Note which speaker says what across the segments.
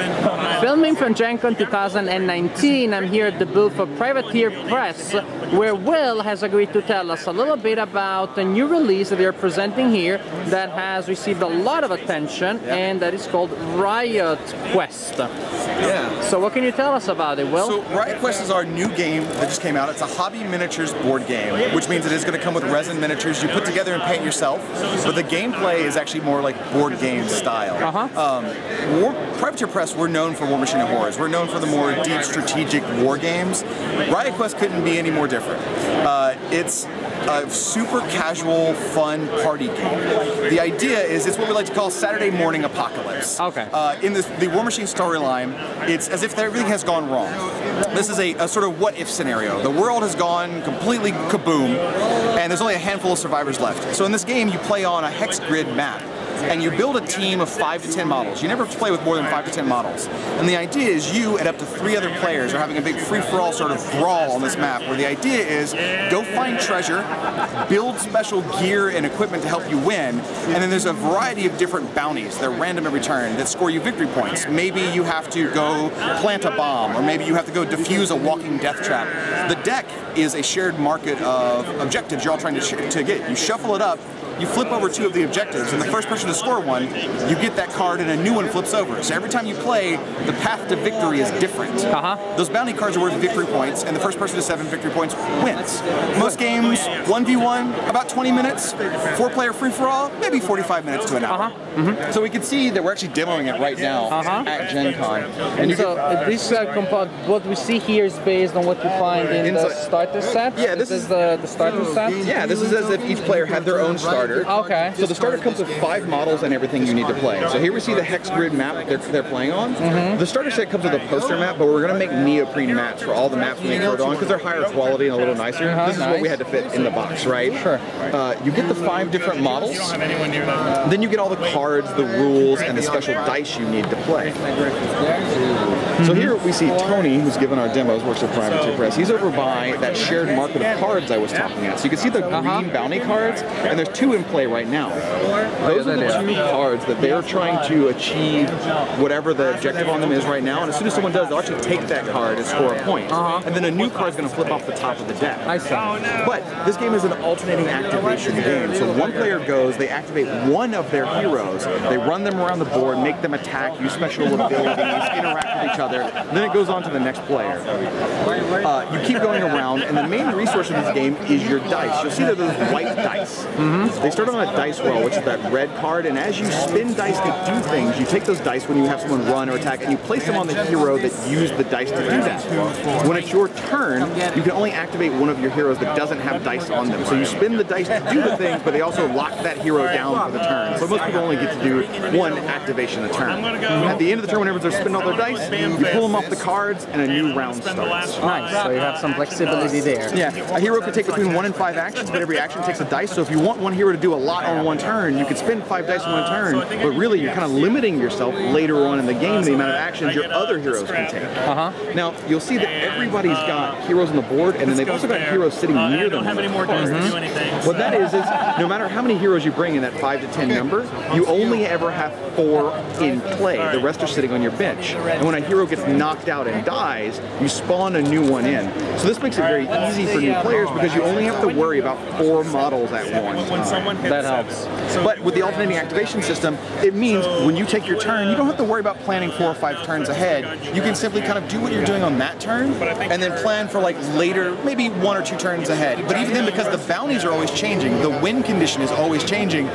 Speaker 1: Chapman. Filming from Gen Con 2019, I'm here at the booth of Privateer Press, where Will has agreed to tell us a little bit about a new release that they're presenting here that has received a lot of attention, yeah. and that is called Riot Quest.
Speaker 2: Yeah.
Speaker 1: So what can you tell us about it, Will?
Speaker 2: So Riot Quest is our new game that just came out. It's a hobby miniatures board game, which means it is going to come with resin miniatures you put together and paint yourself, but the gameplay is actually more like board game style.
Speaker 1: Uh-huh.
Speaker 2: Um, Privateer Press, we're known for Warmachine and Hordes. We're known for the more deep strategic war games. Riot Quest couldn't be any more different. Uh, it's a super casual, fun party game. The idea is it's what we like to call Saturday morning apocalypse.
Speaker 1: Okay.
Speaker 2: Uh, in this, the Warmachine storyline, it's as if everything has gone wrong. This is a, a sort of what if scenario. The world has gone completely kaboom, and there's only a handful of survivors left. So in this game, you play on a hex grid map and you build a team of five to ten models. You never play with more than five to ten models. And the idea is you and up to three other players are having a big free-for-all sort of brawl on this map where the idea is go find treasure, build special gear and equipment to help you win, and then there's a variety of different bounties. They're random every turn that score you victory points. Maybe you have to go plant a bomb, or maybe you have to go defuse a walking death trap. The deck is a shared market of objectives you're all trying to, to get. You shuffle it up, you flip over two of the objectives, and the first person to score one, you get that card and a new one flips over. So every time you play, the path to victory is different.
Speaker 1: Uh-huh.
Speaker 2: Those bounty cards are worth victory points, and the first person to seven victory points wins. Most games, 1v1, about 20 minutes. Four-player free-for-all, maybe 45 minutes to an hour.
Speaker 1: Uh-huh. Mm -hmm.
Speaker 2: So we can see that we're actually demoing it right now
Speaker 1: uh-huh.
Speaker 2: at Gen Con.
Speaker 1: And so uh, this uh, compound, what we see here is based on what you find in Inside. the starter set?
Speaker 2: Yeah, this,
Speaker 1: this
Speaker 2: is,
Speaker 1: the, the starter set?
Speaker 2: Yeah, this is as if each player had their own starter.
Speaker 1: Okay.
Speaker 2: So the starter comes with five models and everything you need to play. So here we see the hex grid map they're, they're playing on.
Speaker 1: Mm -hmm.
Speaker 2: The starter set comes with a poster map, but we're going to make neoprene maps for all the maps we make for on because they're higher quality and a little nicer.
Speaker 1: Uh -huh,
Speaker 2: this is
Speaker 1: nice.
Speaker 2: what we had to fit in the box, right?
Speaker 1: Sure.
Speaker 2: Uh, you get the five different models. Then you get all the cards, the rules, and the special dice you need to play. So here we see Tony, who's given our demos, works at Privateer Press. He's over by that shared market of cards I was talking about. So you can see the green uh bounty cards, and there's two in play right now. Those are the two cards that they're trying to achieve whatever the objective on them is right now, and as soon as someone does, they'll actually take that card and score a point.
Speaker 1: Uh -huh.
Speaker 2: And then a new card is going to flip off the top of the deck.
Speaker 1: I see.
Speaker 2: But this game is an alternating activation game. So one player goes, they activate one of their heroes, they run them around the board, make them attack, use special abilities, interact with each other, then it goes on to the next player. Uh, you keep going around, and the main resource of this game is your dice. You'll see that there's white dice.
Speaker 1: Mm -hmm.
Speaker 2: They start on a dice roll, which is that red card, and as you spin dice to do things, you take those dice when you have someone run or attack, and you place them on the hero that used the dice to do that. When it's your turn, you can only activate one of your heroes that doesn't have dice on them. So you spin the dice to do the things, but they also lock that hero down for the turn. So most people only get to do one activation a turn. At the end of the turn, whenever they're spinning all their dice, you pull them off the cards, and a new round starts.
Speaker 1: Nice, so you have some flexibility there.
Speaker 2: Yeah, a hero can take between one and five actions, but every action takes a dice, so if you want one hero to do a lot on one turn, you can spend five dice on one turn, but really you're kind of limiting yourself later on in the game the amount of actions your other heroes can take.
Speaker 1: Uh-huh.
Speaker 2: Now, you'll see that everybody's got heroes on the board, and then they've also got heroes sitting near them.
Speaker 3: Don't have any more to do anything.
Speaker 2: What that is, is no matter how many heroes you bring in that five to ten number, you only ever have four in play. The rest are sitting on your bench. And when a hero gets knocked out and dies, you spawn a new one in. So this makes it very easy for new players because you only have to worry about four models at once.
Speaker 1: That helps.
Speaker 2: But with the alternating activation system, it means when you take your turn, you don't have to worry about planning four or five turns ahead. You can simply kind of do what you're doing on that turn and then plan for like later, maybe one or two turns ahead. But even then, because the bounties are always changing, the win condition is always changing,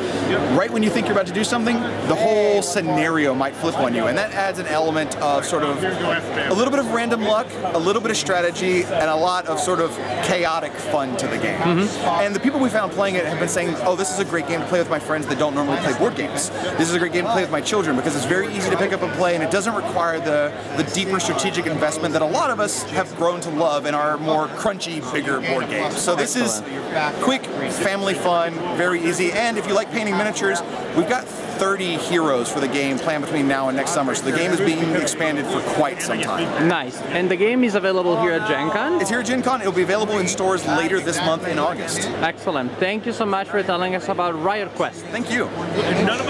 Speaker 2: right when you think you're about to do something, the whole scenario might flip on you. And that adds an element of sort of a little bit of random luck, a little bit of strategy, and a lot of sort of chaotic fun to the game.
Speaker 1: Mm -hmm.
Speaker 2: And the people we found playing it have been saying, oh, this is a great game to play with my friends that don't normally play board games. This is a great game to play with my children because it's very easy to pick up and play and it doesn't require the, the deeper strategic investment that a lot of us have grown to love in our more crunchy, bigger board games. So this is quick, family fun, very easy, and if you like painting miniatures, we've got 30 heroes for the game planned between now and next summer. So the game is being expanded for quite some time.
Speaker 1: Nice. And the game is available here at Gen Con?
Speaker 2: It's here at Gen Con. It'll be available in stores later this month in August.
Speaker 1: Excellent. Thank you so much for telling us about Riot Quest.
Speaker 2: Thank you.
Speaker 3: None of us